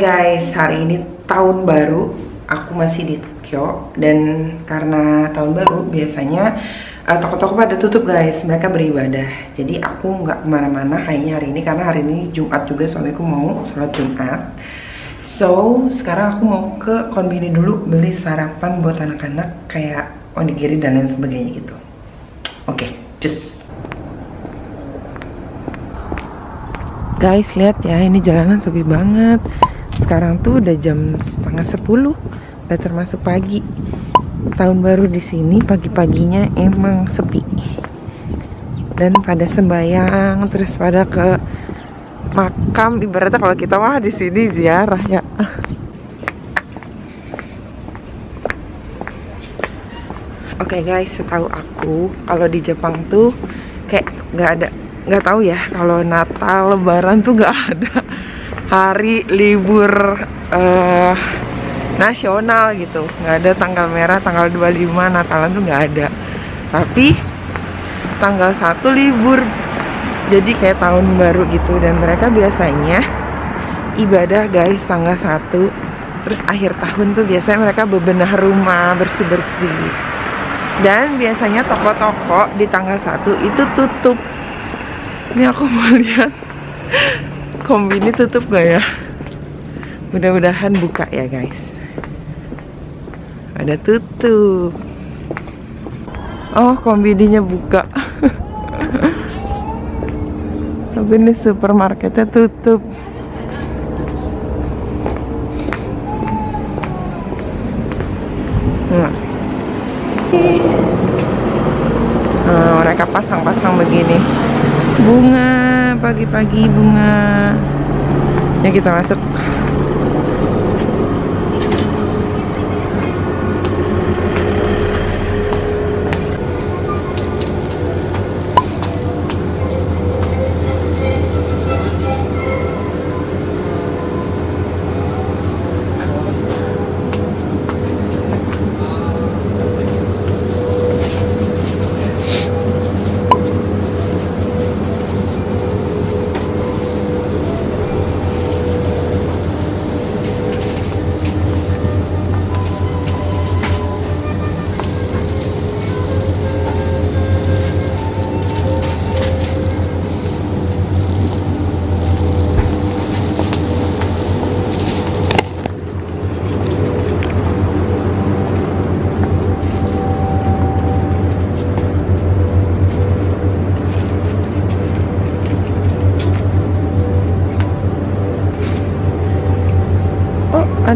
Guys, hari ini tahun baru Aku masih di Tokyo Dan karena tahun baru biasanya uh, Toko-toko pada tutup guys. Mereka beribadah. Jadi aku nggak ke mana-mana kayaknya hari ini Karena hari ini Jumat juga suamiku mau sholat Jumat. So, sekarang aku mau ke konbini dulu Beli sarapan buat anak-anak Kayak onigiri dan lain sebagainya gitu. Oke, okay, just Guys, lihat ya, ini jalanan sepi banget. Sekarang tuh udah jam setengah sepuluh, udah termasuk pagi. Tahun baru di sini pagi-paginya emang sepi. Dan pada sembayang, terus pada ke makam. Ibaratnya kalau kita mah di sini ziarah ya. Oke okay guys, setahu aku kalau di Jepang tuh kayak nggak ada nggak tahu ya kalau Natal Lebaran tuh nggak ada hari libur uh, nasional gitu. Nggak ada tanggal merah tanggal 25 Natalan tuh nggak ada. Tapi tanggal satu libur. Jadi kayak tahun baru gitu. Dan mereka biasanya ibadah guys tanggal satu. Terus akhir tahun tuh biasanya mereka bebenah rumah bersih-bersih. Dan biasanya toko-toko di tanggal satu itu tutup. Ini aku mau lihat kombini tutup gak ya? Mudah-mudahan buka ya guys. Ada tutup. Oh kombininya buka. Tapi ini supermarketnya tutup. Nah. nah mereka pasang-pasang begini. Bunga pagi-pagi bunga. Ya kita masuk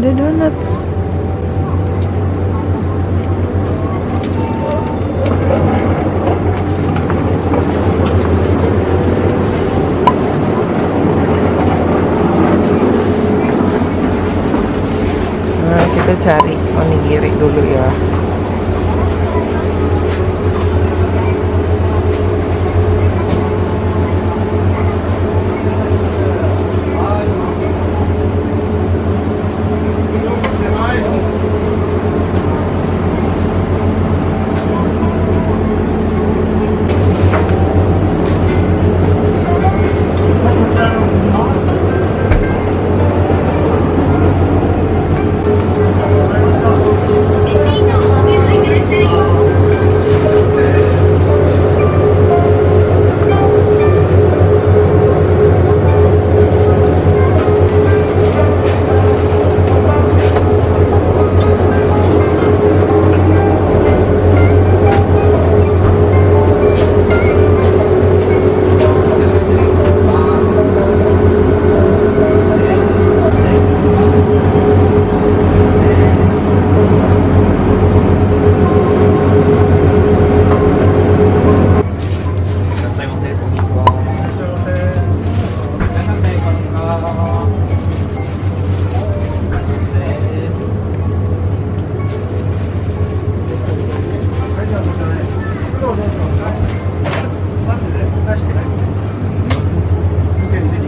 ada donuts. Nah kita cari onigiri dulu ya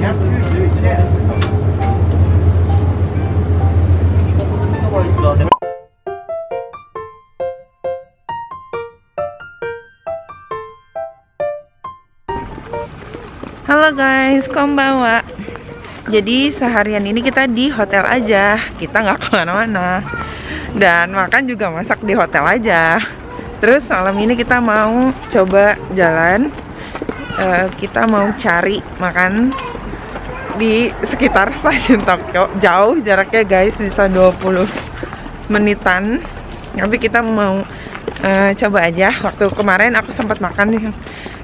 Halo guys, konbanwa. jadi seharian ini kita di hotel aja. Kita nggak ke mana-mana. Dan makan juga masak di hotel aja. Terus malam ini kita mau coba jalan. Uh, kita mau cari makan di sekitar stasiun Tokyo. Jauh jaraknya guys bisa 20 menitan. Tapi kita mau uh, coba aja. Waktu kemarin aku sempat makan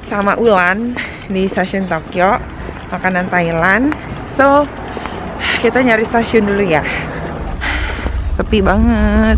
sama Ulan di stasiun Tokyo makanan Thailand. So kita nyari stasiun dulu ya. Sepi banget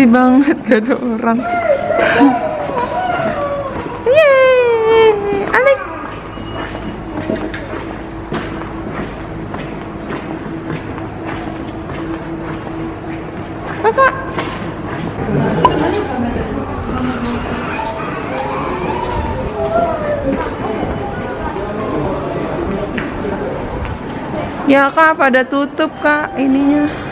sepi banget gak ada orang. Ya kak, pada tutup kak ininya.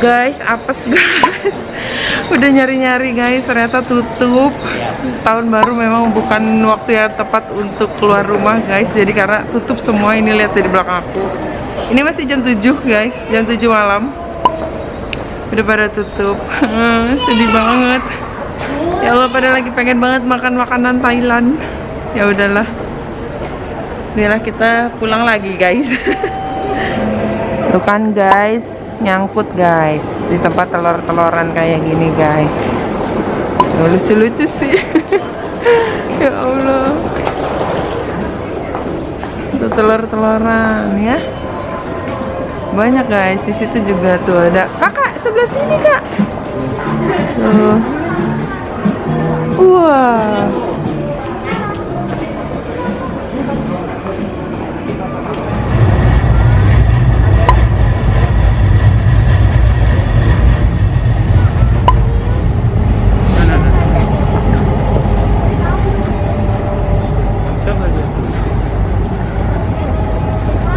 Guys apes guys. Udah nyari-nyari guys. Ternyata tutup. Tahun baru memang bukan waktu yang tepat untuk keluar rumah guys. Jadi karena tutup semua ini lihat di belakang aku. Ini masih jam 7 guys. Jam 7 malam. Udah pada tutup. Sedih banget. Ya Allah pada lagi pengen banget makan makanan Thailand. Ya udahlah. Inilah kita pulang lagi guys. Tuh kan guys nyangkut guys. Di tempat telur-teloran kayak gini guys. Lucu-lucu sih. Ya Allah. Itu telur-teloran ya. Banyak guys. Di situ juga tuh ada. Kakak sebelah sini kak. Tuh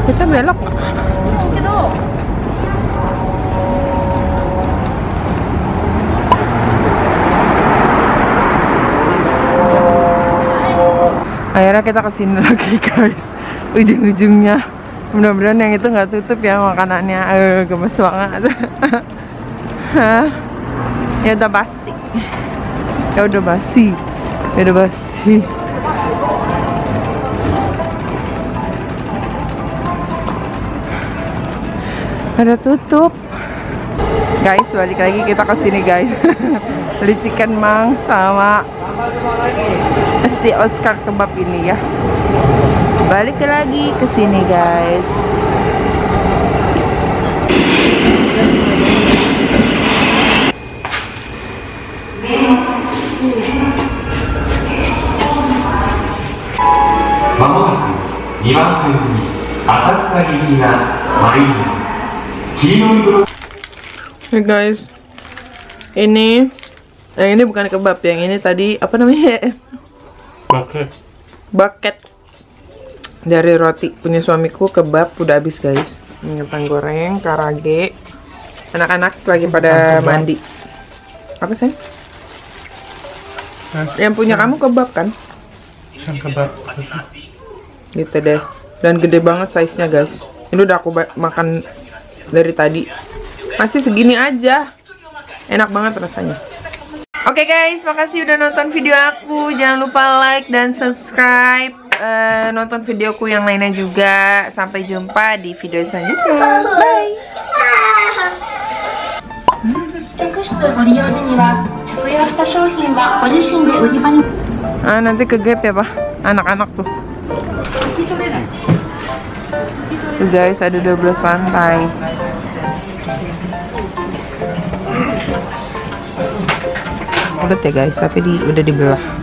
kita belok. Akhirnya kita ke sini lagi guys. Ujung-ujungnya. Mudah-mudahan yang itu nggak tutup ya makanannya. Eh gemes banget. Ya udah basi. Ya udah basi. Ya udah basi ada tutup. Guys balik lagi kita ke sini guys. Beli mang sama si Oscar kebab ini ya. Balik lagi ke sini guys Hey guys, ini yang ini bukan kebab, yang ini tadi apa namanya? Bucket. Bucket dari roti punya suamiku kebab udah habis guys. Kentang goreng, karage. Anak-anak lagi pada mandi. Apa sih? Yang punya kamu kebab kan? Yang kebab. Gitu deh. Dan gede banget size-nya guys. Ini udah aku makan dari tadi masih segini aja enak banget rasanya Oke okay guys, makasih udah nonton video aku. Jangan lupa like dan subscribe. Uh, nonton videoku yang lainnya juga. Sampai jumpa di video selanjutnya. Bye. Ah nanti kegep ya pak, anak-anak tuh. Tuh guys, ada 12 lantai. Udah ya guys, tapi di, udah dibelah.